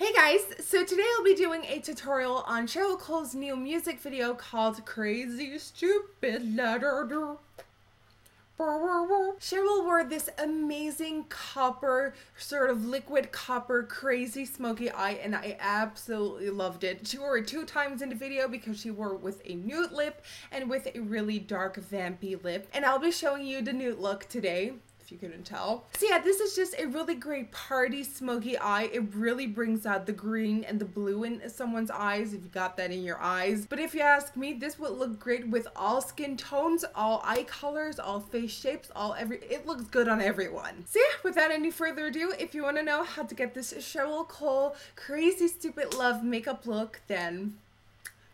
Hey guys, so today I'll be doing a tutorial on Cheryl Cole's new music video called Crazy Stupid Love. Cheryl wore this amazing copper, sort of liquid copper, crazy smoky eye, and I absolutely loved it. She wore it two times in the video because she wore it with a nude lip and with a really dark, vampy lip. And I'll be showing you the nude look today you couldn't tell. So yeah, this is just a really great party smoky eye. It really brings out the green and the blue in someone's eyes if you got that in your eyes. But if you ask me, this would look great with all skin tones, all eye colors, all face shapes, all every, it looks good on everyone. So yeah, without any further ado, if you want to know how to get this Cheryl Cole crazy stupid love makeup look, then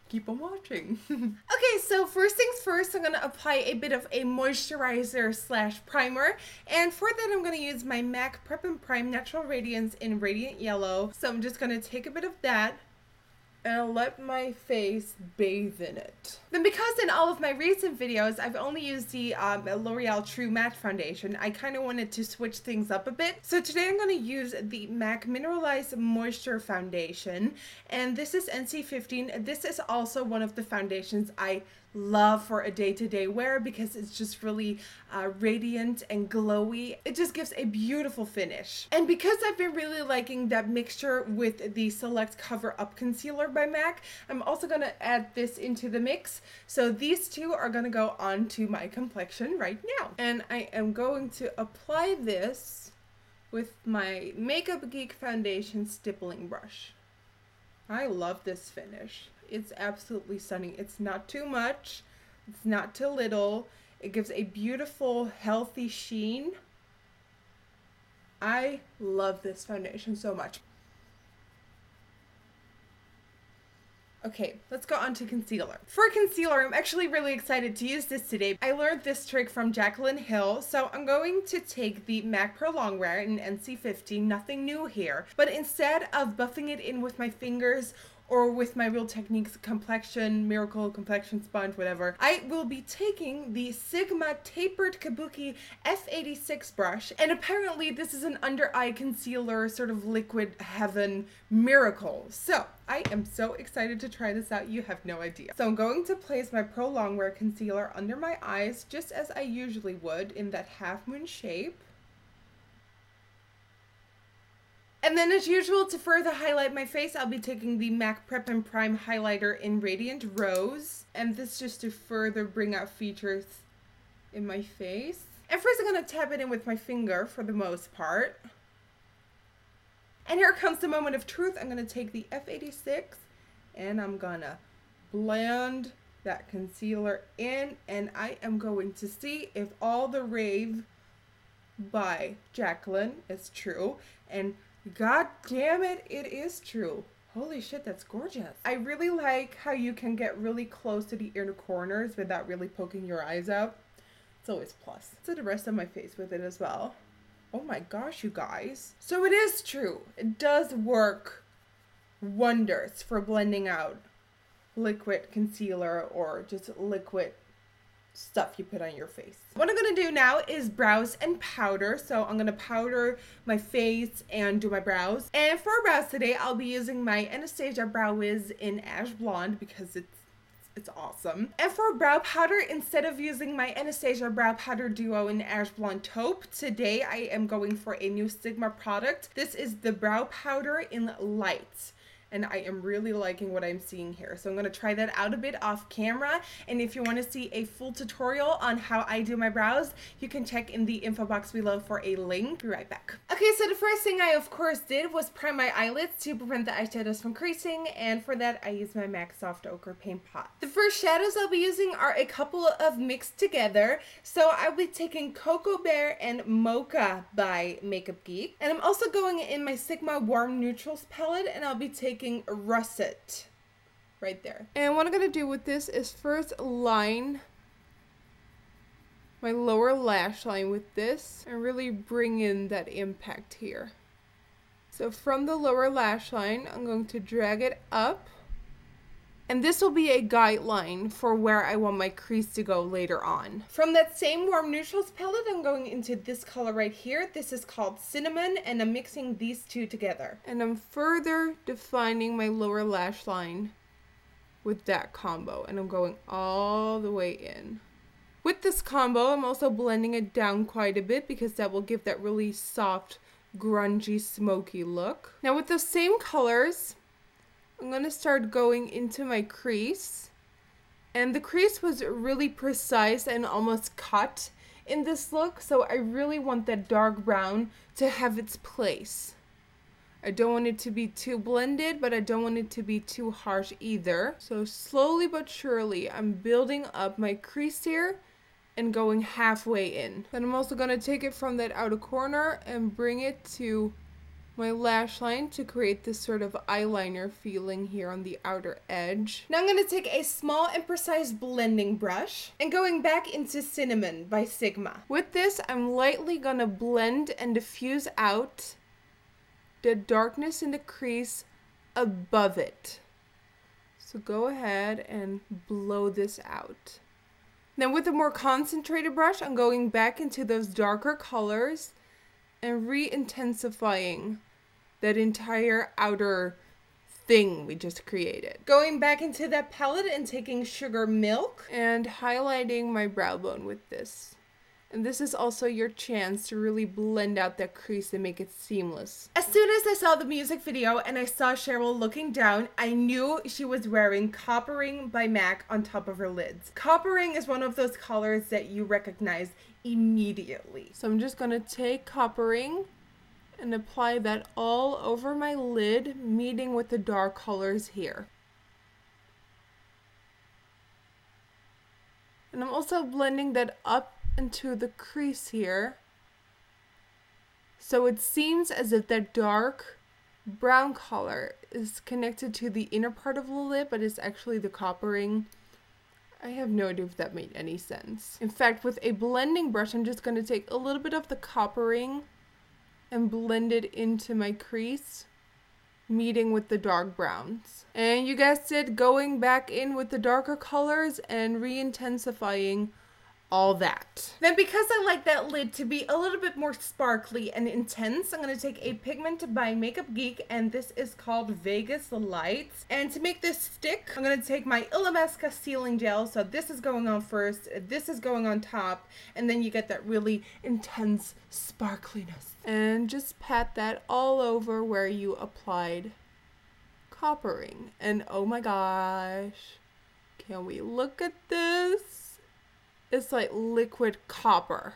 keep on watching. okay, so first things first, I'm gonna apply a bit of a moisturizer slash primer. And for that, I'm gonna use my MAC Prep and Prime Natural Radiance in Radiant Yellow. So I'm just gonna take a bit of that and I'll let my face bathe in it. Then because in all of my recent videos, I've only used the um, L'Oreal True Matte Foundation, I kind of wanted to switch things up a bit. So today I'm going to use the MAC Mineralized Moisture Foundation, and this is NC15. This is also one of the foundations I love for a day-to-day wear because it's just really uh, radiant and glowy. It just gives a beautiful finish. And because I've been really liking that mixture with the Select Cover Up Concealer by MAC, I'm also going to add this into the mix. So these two are going to go onto my complexion right now. And I am going to apply this with my Makeup Geek Foundation stippling brush. I love this finish. It's absolutely stunning. It's not too much. It's not too little. It gives a beautiful, healthy sheen. I love this foundation so much. Okay, let's go on to concealer. For concealer, I'm actually really excited to use this today. I learned this trick from Jacqueline Hill, so I'm going to take the MAC Pro Longwear in NC50, nothing new here, but instead of buffing it in with my fingers or with my Real Techniques complexion, miracle complexion sponge, whatever, I will be taking the Sigma Tapered Kabuki F86 brush. And apparently this is an under eye concealer, sort of liquid heaven miracle. So I am so excited to try this out. You have no idea. So I'm going to place my Pro Longwear concealer under my eyes just as I usually would in that half moon shape. And then as usual, to further highlight my face, I'll be taking the MAC Prep and Prime highlighter in Radiant Rose. And this just to further bring out features in my face. And first I'm going to tap it in with my finger for the most part. And here comes the moment of truth. I'm going to take the F86 and I'm going to blend that concealer in. And I am going to see if all the rave by Jacqueline is true. And God damn it, it is true. Holy shit, that's gorgeous. I really like how you can get really close to the inner corners without really poking your eyes out. It's always plus. To the rest of my face with it as well. Oh my gosh, you guys. So it is true. It does work wonders for blending out liquid concealer or just liquid stuff you put on your face. What I'm to do now is brows and powder. So I'm to powder my face and do my brows. And for brows today, I'll be using my Anastasia Brow Wiz in Ash Blonde because it's it's awesome. And for brow powder, instead of using my Anastasia Brow Powder Duo in Ash Blonde Taupe, today I am going for a new Sigma product. This is the brow powder in Light and I am really liking what I'm seeing here. So I'm going to try that out a bit off camera. And if you want to see a full tutorial on how I do my brows, you can check in the info box below for a link. Be right back. Okay, so the first thing I of course did was prime my eyelids to prevent the eyeshadows from creasing. And for that, I used my MAC Soft Ochre Paint Pot. The first shadows I'll be using are a couple of mixed together. So I'll be taking Cocoa Bear and Mocha by Makeup Geek. And I'm also going in my Sigma Warm Neutrals palette and I'll be taking taking russet right there. And what I'm going to do with this is first line my lower lash line with this and really bring in that impact here. So from the lower lash line, I'm going to drag it up And this will be a guideline for where I want my crease to go later on. From that same Warm Neutrals palette, I'm going into this color right here. This is called Cinnamon, and I'm mixing these two together. And I'm further defining my lower lash line with that combo, and I'm going all the way in. With this combo, I'm also blending it down quite a bit because that will give that really soft, grungy, smoky look. Now with those same colors, I'm going to start going into my crease. And the crease was really precise and almost cut in this look, so I really want that dark brown to have its place. I don't want it to be too blended, but I don't want it to be too harsh either. So slowly but surely, I'm building up my crease here and going halfway in. Then I'm also going to take it from that outer corner and bring it to my lash line to create this sort of eyeliner feeling here on the outer edge. Now I'm going to take a small and precise blending brush and going back into Cinnamon by Sigma. With this, I'm lightly going to blend and diffuse out the darkness in the crease above it. So go ahead and blow this out. Then with a more concentrated brush, I'm going back into those darker colors and re-intensifying that entire outer thing we just created. Going back into that palette and taking Sugar Milk and highlighting my brow bone with this. And this is also your chance to really blend out that crease and make it seamless. As soon as I saw the music video and I saw Cheryl looking down, I knew she was wearing Coppering by MAC on top of her lids. Coppering is one of those colors that you recognize immediately. So I'm just gonna take Coppering and apply that all over my lid, meeting with the dark colors here. And I'm also blending that up into the crease here. So it seems as if that dark brown color is connected to the inner part of the lid, but it's actually the coppering. I have no idea if that made any sense. In fact, with a blending brush, I'm just going to take a little bit of the coppering and blended into my crease, meeting with the dark browns. And you guessed it, going back in with the darker colors and re-intensifying all that. Then because I like that lid to be a little bit more sparkly and intense, I'm going to take a pigment by Makeup Geek and this is called Vegas Lights. And to make this stick, I'm going to take my Illamasqua sealing gel. So this is going on first, this is going on top, and then you get that really intense sparkliness. And just pat that all over where you applied coppering. And oh my gosh, can we look at this? It's like liquid copper.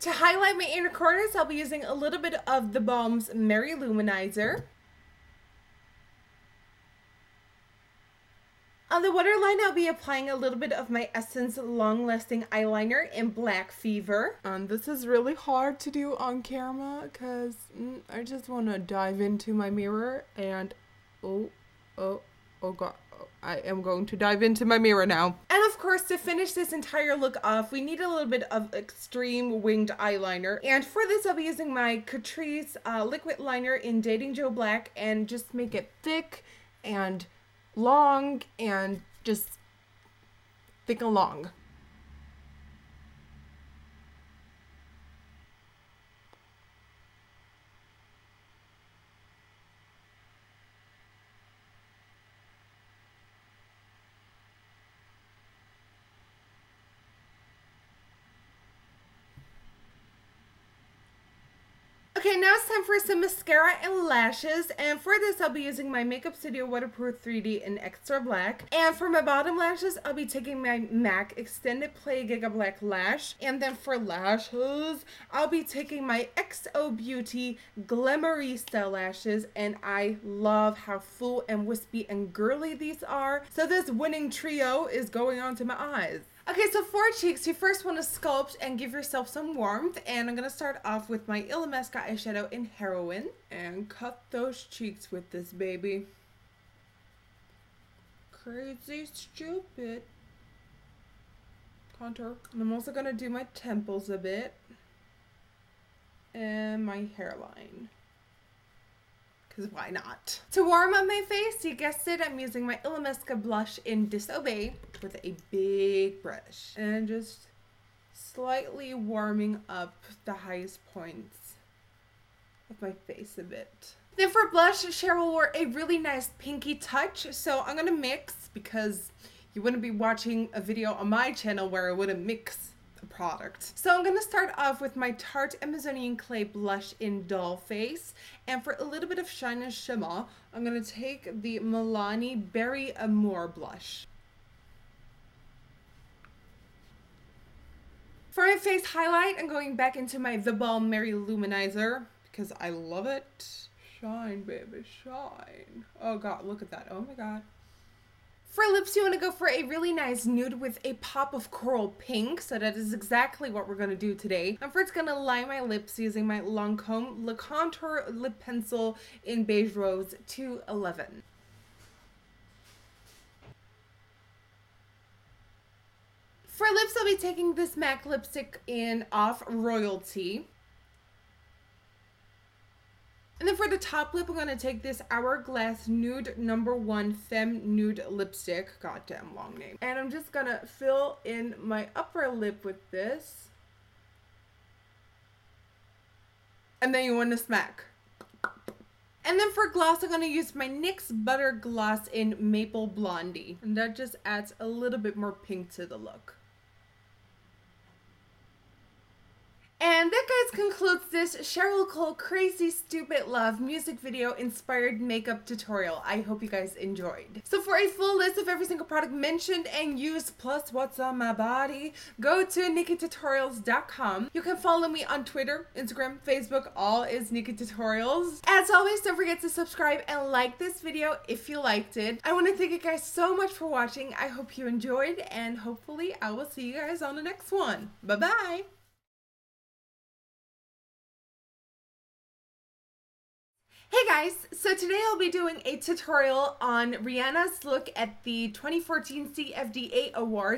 To highlight my inner corners, I'll be using a little bit of the Balm's Mary-Lou Manizer. On the waterline, I'll be applying a little bit of my Essence Long Lasting Eyeliner in Black Fever. And this is really hard to do on camera because mm, I just want to dive into my mirror and oh, oh, oh god. I am going to dive into my mirror now. And of course, to finish this entire look off, we need a little bit of extreme winged eyeliner. And for this, I'll be using my Catrice uh, liquid liner in Dating Joe Black and just make it thick and long and just think and Okay, now it's time for some mascara and lashes. And for this, I'll be using my Makeup Studio Waterproof 3D in Extra Black. And for my bottom lashes, I'll be taking my MAC Extended Play Giga Black Lash. And then for lashes, I'll be taking my XO Beauty Glamourista lashes. And I love how full and wispy and girly these are. So this winning trio is going on to my eyes. Okay, so for cheeks, you first want to sculpt and give yourself some warmth. And I'm going to start off with my Illamasqua eyeshadow in Heroin. And cut those cheeks with this baby. Crazy stupid. Contour. And I'm also going to do my temples a bit. And my hairline. Because why not? To warm up my face, you guessed it, I'm using my Illamasqua blush in Disobey with a big brush. And just slightly warming up the highest points of my face a bit. Then for blush, Cheryl wore a really nice pinky touch, so I'm gonna mix because you wouldn't be watching a video on my channel where I wouldn't mix a product. So I'm gonna start off with my Tarte Amazonian Clay blush in Doll Face. And for a little bit of shine and shimmer, I'm gonna take the Milani Berry Amore blush. For my face highlight, I'm going back into my The Balm Mary-Lou Manizer because I love it. Shine, baby, shine. Oh god, look at that. Oh my god. For lips, you want to go for a really nice nude with a pop of coral pink. So that is exactly what we're going to do today. I'm first going to line my lips using my Lancome Le Contour Lip Pencil in Beige Rose 211. For lips, I'll be taking this MAC lipstick in Off Royalty. And then for the top lip, I'm going to take this Hourglass Nude Number One Femme Nude Lipstick. Goddamn long name. And I'm just going to fill in my upper lip with this. And then you want to smack. And then for gloss, I'm going to use my NYX Butter Gloss in Maple Blondie. And that just adds a little bit more pink to the look. And that guys concludes this Cheryl Cole Crazy Stupid Love music video inspired makeup tutorial. I hope you guys enjoyed. So for a full list of every single product mentioned and used plus what's on my body, go to nikkietutorials.com. You can follow me on Twitter, Instagram, Facebook, all is Nikkie Tutorials. As always, don't forget to subscribe and like this video if you liked it. I want to thank you guys so much for watching. I hope you enjoyed and hopefully I will see you guys on the next one. Bye bye Hey guys, so today I'll be doing a tutorial on Rihanna's look at the 2014 CFDA Awards